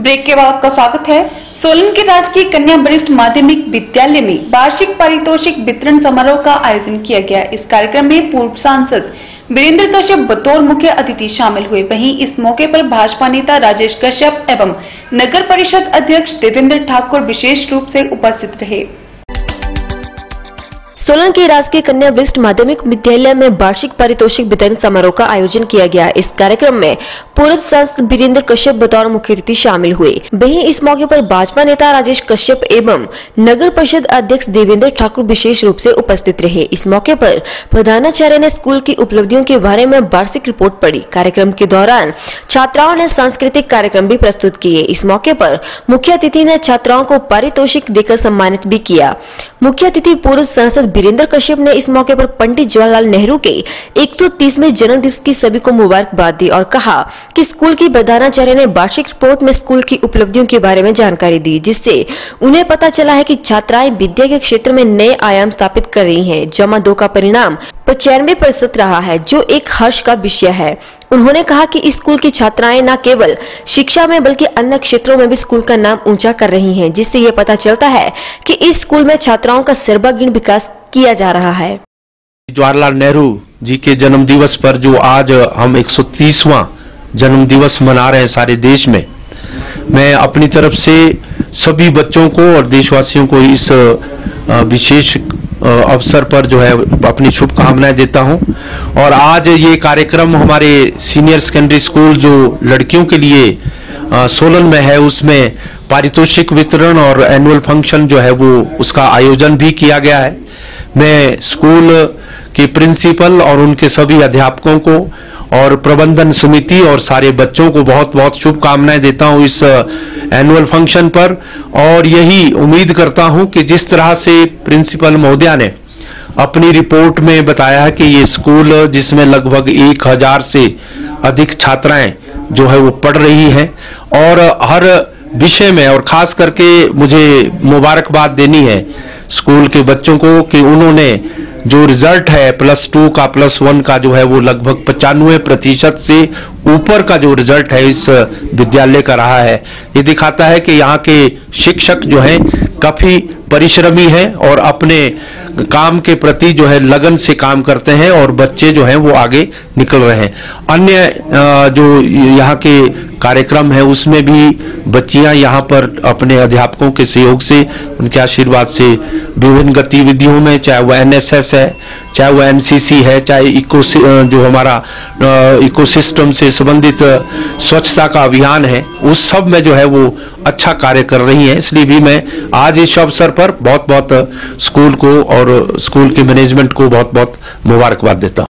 Break के बाद आपका स्वागत है। सोलन के राजकीय कन्या वरिष्ठ माध्यमिक विद्यालय में वार्षिक पारितोषिक वितरण समारोह का आयोजन किया गया। इस कार्यक्रम में पूर्व सांसद वीरेंद्र कश्यप, बतौर मुख्य अतिथि शामिल हुए। वहीं इस मौके पर भाजपा नेता राजेश कश्यप एवं नगर परिषद अध्यक्ष देवेंद्र ठाकुर विशेष रूप से उपस्थित रहे। सोलन के राजकीय कन्या वरिष्ठ माध्यमिक विद्यालय में वार्षिक पारितोषिक वितरण समारोह का आयोजन किया गया। इस कार्यक्रम में पूर्व सांसद वीरेंद्र कश्यप बतौर मुख्य अतिथि शामिल हुए। वहीं इस मौके पर भाजपा नेता राजेश कश्यप एवं नगर परिषद अध्यक्ष देवेंद्र ठाकुर विशेष रूप से उपस्थित रहे। इस मौके पर प्रधानाचार्य ने स्कूल की उपलब्धियों के बारे में वार्षिक रिपोर्ट पढ़ी। कार्यक्रम के दौरान छात्राओं ने सांस्कृतिक कार्यक्रम भी प्रस्तुत किए। इस मौके पर मुख्य अतिथि ने छात्राओं को पारितोषिक देकर सम्मानित भी किया। मुख्य अतिथि पूर्व सांसद वीरेंद्र कश्यप ने इस मौके पर पंडित जवाहरलाल नेहरू के 130वें जन्म दिवस की सभी को मुबारकबाद दी और कहा कि स्कूल की प्रधानाचार्य ने वार्षिक रिपोर्ट में स्कूल की उपलब्धियों के बारे में जानकारी दी, जिससे उन्हें पता चला है की छात्राएँ विद्या के क्षेत्र में नए आयाम स्थापित कर रही है। जमा दो का परिणाम पचानवे प्रतिशत रहा है, जो एक हर्ष का विषय है। उन्होंने कहा कि स्कूल की छात्राएँ न केवल शिक्षा में, बल्कि अन्य क्षेत्रों में भी स्कूल का नाम ऊँचा कर रही हैं, जिससे ये पता चलता है कि इस स्कूल में छात्राओं का सर्वागीण विकास किया जा रहा है। जवाहरलाल नेहरू जी के जन्म दिवस पर जो आज हम 130वां जन्म दिवस मना रहे हैं सारे देश में, मैं अपनी तरफ़ से सभी बच्चों को और देशवासियों को इस विशेष अवसर पर जो है अपनी शुभकामनाएँ देता हूँ। और आज ये कार्यक्रम हमारे सीनियर सेकेंडरी स्कूल जो लड़कियों के लिए सोलन में है, उसमें पारितोषिक वितरण और एनुअल फ़ंक्शन जो है वो उसका आयोजन भी किया गया है। मैं स्कूल के प्रिंसिपल और उनके सभी अध्यापकों को और प्रबंधन समिति और सारे बच्चों को बहुत बहुत शुभकामनाएँ देता हूँ इस एनुअल फ़ंक्शन पर। और यही उम्मीद करता हूँ कि जिस तरह से प्रिंसिपल महोदया ने अपनी रिपोर्ट में बताया है कि ये स्कूल जिसमें लगभग एक हज़ार से अधिक छात्राएँ जो है वो पढ़ रही हैं और हर विषय में और खास करके मुझे मुबारकबाद देनी है स्कूल के बच्चों को कि उन्होंने जो रिज़ल्ट है प्लस टू का, प्लस वन का जो है वो लगभग पचानवे प्रतिशत से ऊपर का जो रिज़ल्ट है इस विद्यालय का रहा है। ये दिखाता है कि यहाँ के शिक्षक जो हैं काफ़ी परिश्रमी हैं और अपने काम के प्रति जो है लगन से काम करते हैं और बच्चे जो हैं वो आगे निकल रहे हैं। अन्य जो यहाँ के कार्यक्रम है, उसमें भी बच्चियाँ यहाँ पर अपने अध्यापकों के सहयोग से, उनके आशीर्वाद से विभिन्न गतिविधियों में, चाहे वह एनएसएस है, चाहे वह एनसीसी है, चाहे इको जो हमारा इकोसिस्टम से संबंधित स्वच्छता का अभियान है, उस सब में जो है वो अच्छा कार्य कर रही हैं। इसलिए भी मैं आज इस अवसर पर बहुत बहुत स्कूल को और स्कूल के मैनेजमेंट को बहुत बहुत मुबारकबाद देता हूँ।